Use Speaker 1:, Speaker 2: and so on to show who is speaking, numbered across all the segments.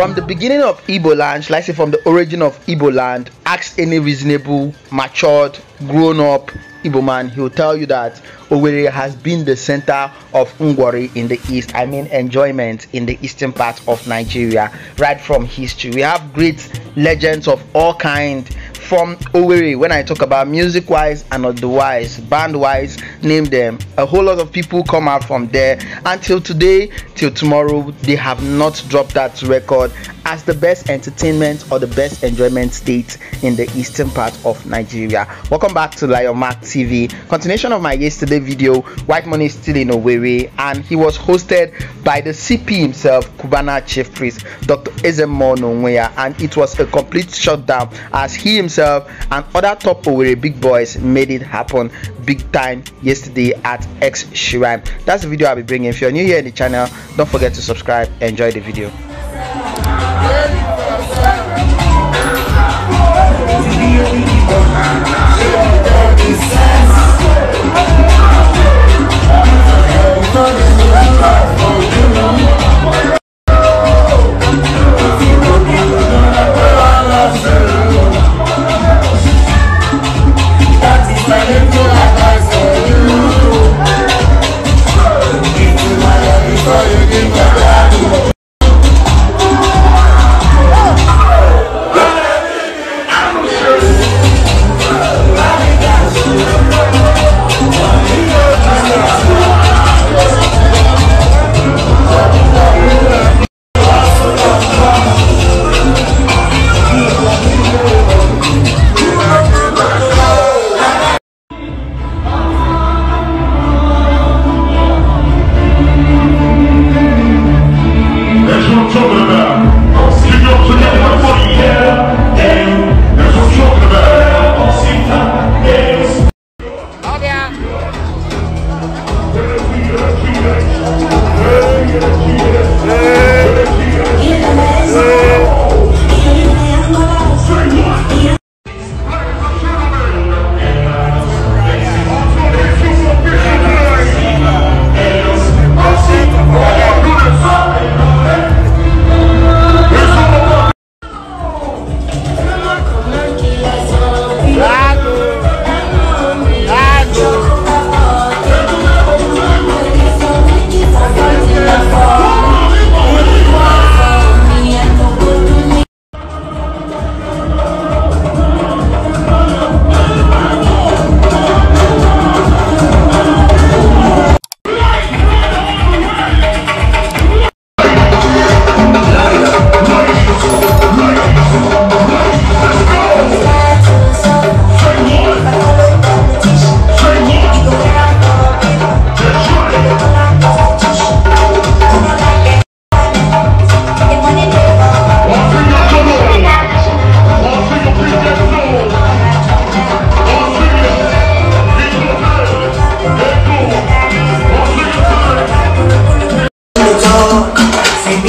Speaker 1: From the beginning of Igbo land, like say from the origin of Igbo land, ask any reasonable, matured, grown up Igbo man, he'll tell you that Owerri has been the center of Ngwari in the east. I mean, enjoyment in the eastern part of Nigeria, right from history. We have great legends of all kind from Owerri when I talk about music wise and otherwise, band wise, name them. A whole lot of people come out from there. Until today, till tomorrow, they have not dropped that record as the best entertainment or the best enjoyment state in the eastern part of Nigeria. Welcome back to Lyon Mack TV. Continuation of my yesterday video, White Money is still in Owerri, and he was hosted by the CP himself, Cubana Chief Priest, Dr. Ezemo Nonweya, and it was a complete shutdown as he himself himself and other top Owerri big boys made it happen big time yesterday at X Shrine. That's the video I'll be bringing. If you're new here in the channel, don't forget to subscribe. Enjoy the video. Gracias.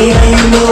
Speaker 2: me, I know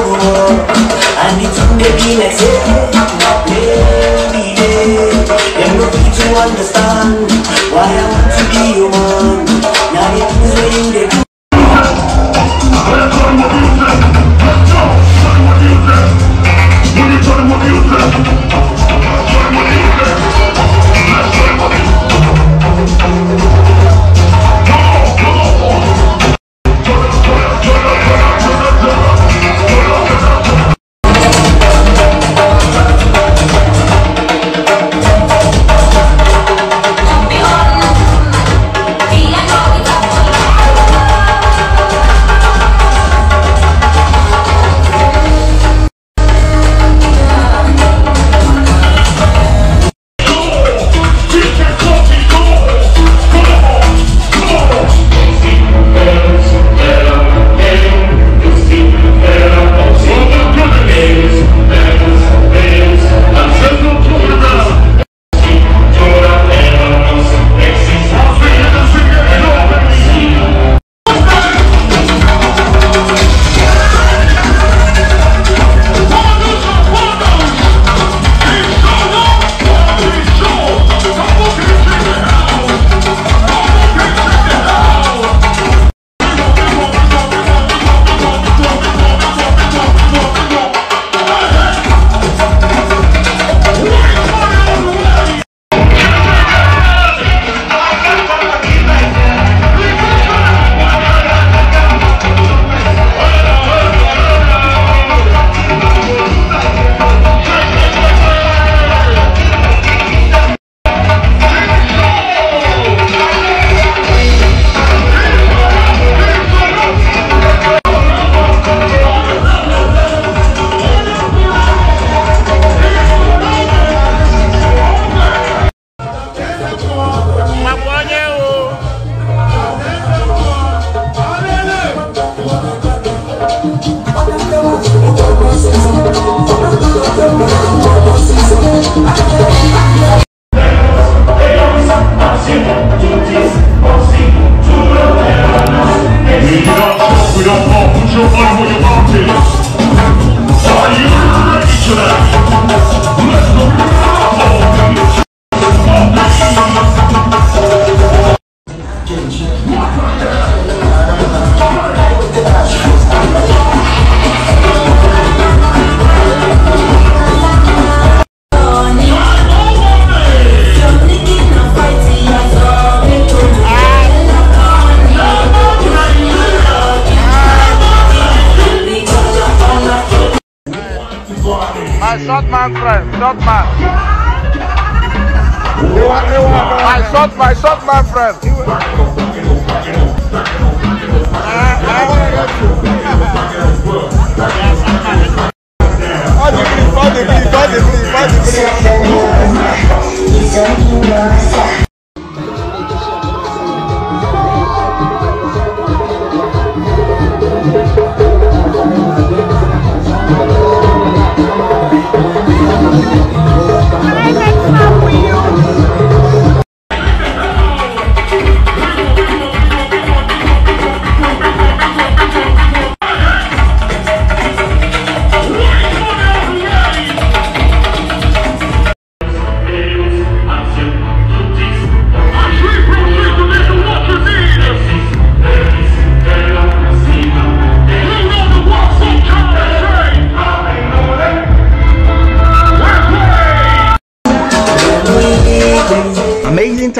Speaker 2: short man friend, short man. My short, my short man friend.
Speaker 1: Amazing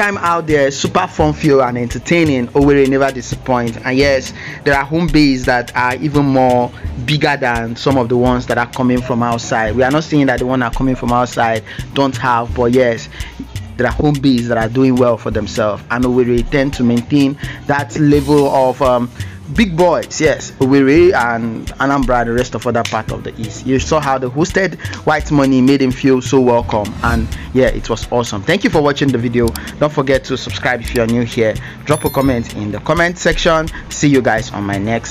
Speaker 1: time out there, super fun feel and entertaining. Owerri never disappoint. And yes, there are home bases that are even more bigger than some of the ones that are coming from outside. We are not saying that the one that are coming from outside don't have, but yes, there are home bases that are doing well for themselves. And Owerri tend to maintain that level of um, big boys, yes, Owerri and Anambra, the rest of other part of the east. You saw how the hosted white money made him feel so welcome, and yeah, it was awesome. Thank you for watching the video. Don't forget to subscribe if you are new here. Drop a comment in the comment section. See you guys on my next.